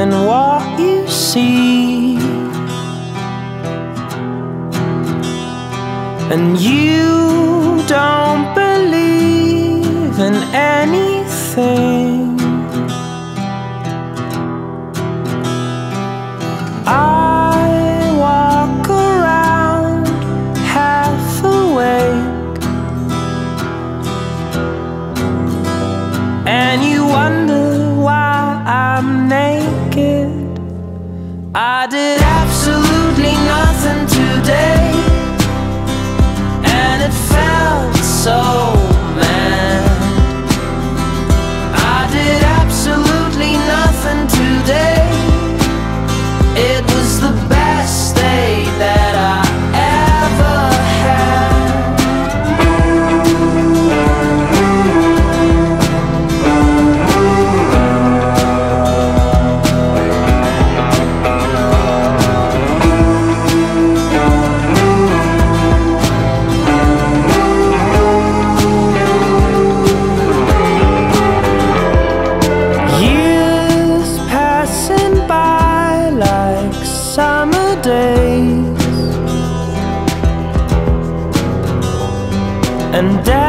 than what you see. And you don't believe in any. I did absolutely nothing today. and then